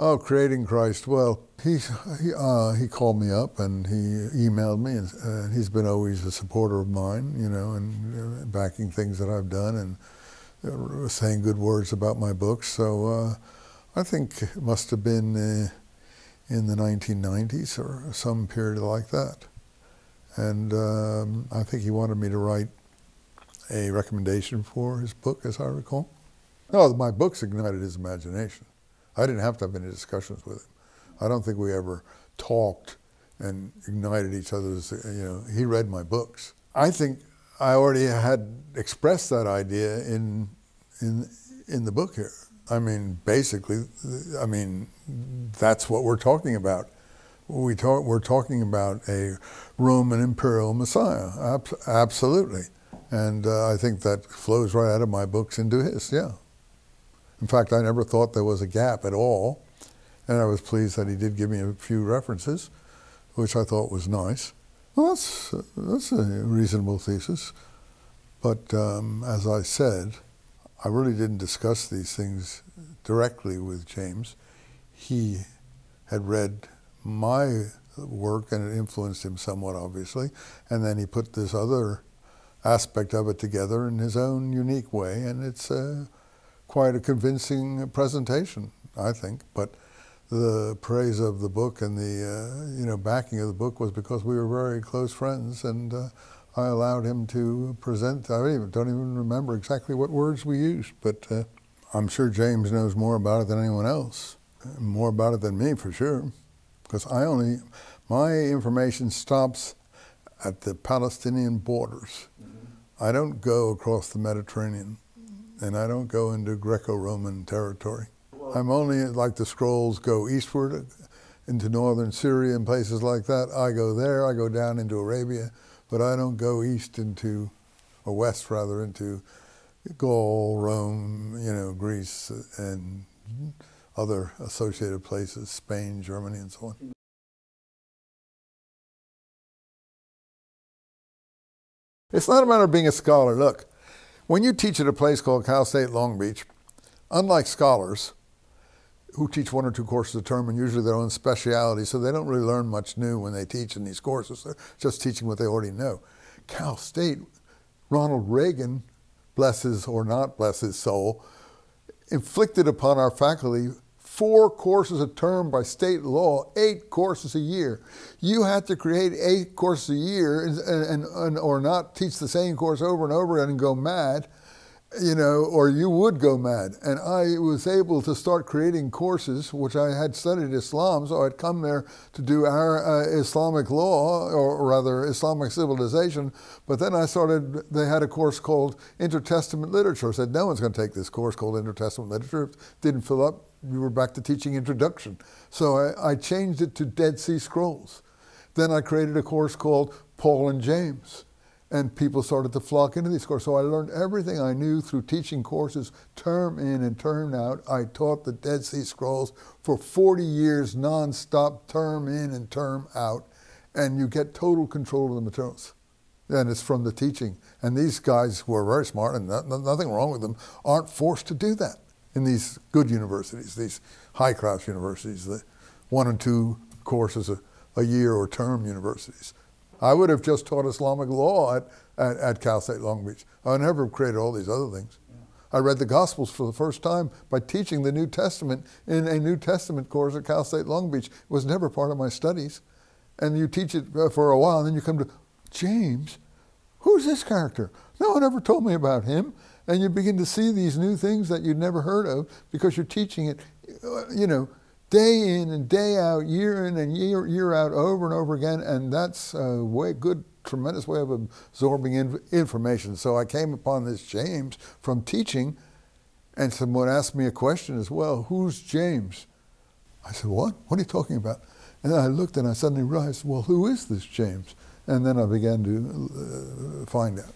Oh, creating Christ. Well, he he, uh, he called me up and he emailed me, and he's been always a supporter of mine, you know, and uh, backing things that I've done and uh, saying good words about my books. So uh, I think it must have been uh, in the 1990s or some period like that. And um, I think he wanted me to write a recommendation for his book, as I recall. No, my books ignited his imagination. I didn't have to have any discussions with him. I don't think we ever talked and ignited each other's, you know, he read my books. I think I already had expressed that idea in, in, in the book here. I mean, basically, I mean, that's what we're talking about. We talk, we're talking about a Roman imperial Messiah, Ab absolutely. And uh, I think that flows right out of my books into his, yeah. In fact, I never thought there was a gap at all. And I was pleased that he did give me a few references, which I thought was nice. Well, that's, that's a reasonable thesis. But um, as I said, I really didn't discuss these things directly with James. He had read my work and it influenced him somewhat, obviously. And then he put this other aspect of it together in his own unique way. And it's uh, quite a convincing presentation, I think. But the praise of the book and the uh, you know backing of the book was because we were very close friends, and uh, I allowed him to present. I don't even, don't even remember exactly what words we used, but uh, I'm sure James knows more about it than anyone else, more about it than me for sure, because I only my information stops at the Palestinian borders. Mm -hmm. I don't go across the Mediterranean and I don't go into Greco-Roman territory. I'm only, like the scrolls go eastward into northern Syria and places like that. I go there, I go down into Arabia, but I don't go east into, or west rather, into Gaul, Rome, you know, Greece, and other associated places, Spain, Germany, and so on. It's not a matter of being a scholar. Look, when you teach at a place called Cal State Long Beach, unlike scholars who teach one or two courses a term and usually their own specialty, so they don't really learn much new when they teach in these courses. They're just teaching what they already know. Cal State, Ronald Reagan, bless his or not bless his soul, inflicted upon our faculty four courses a term by state law, eight courses a year. You had to create eight courses a year and, and, and, or not teach the same course over and over and go mad, you know, or you would go mad. And I was able to start creating courses, which I had studied Islam, so I'd come there to do our uh, Islamic law, or rather Islamic civilization. But then I started, they had a course called Intertestament Literature. I said, no one's going to take this course called Intertestament Literature. It didn't fill up we were back to teaching introduction. So I, I, changed it to Dead Sea Scrolls. Then I created a course called Paul and James. And people started to flock into these courses. So I learned everything I knew through teaching courses, term in and term out. I taught the Dead Sea Scrolls for 40 years, nonstop, term in and term out. And you get total control of the materials. And it's from the teaching. And these guys who are very smart, and nothing wrong with them, aren't forced to do that in these good universities, these high-class universities, the one and two courses a, a, year or term universities. I would have just taught Islamic law at, at, at Cal State Long Beach. I would never have created all these other things. I read the Gospels for the first time by teaching the New Testament in a New Testament course at Cal State Long Beach. It was never part of my studies. And you teach it uh, for a while, and then you come to, James, who's this character? No one ever told me about him. And you begin to see these new things that you'd never heard of because you're teaching it, you know, day in and day out, year in and year, year out, over and over again. And that's a way, good, tremendous way of absorbing in, information. So I came upon this James from teaching, and someone asked me a question as well Who's James? I said, What? What are you talking about? And I looked and I suddenly realized, Well, who is this James? And then I began to uh, find out.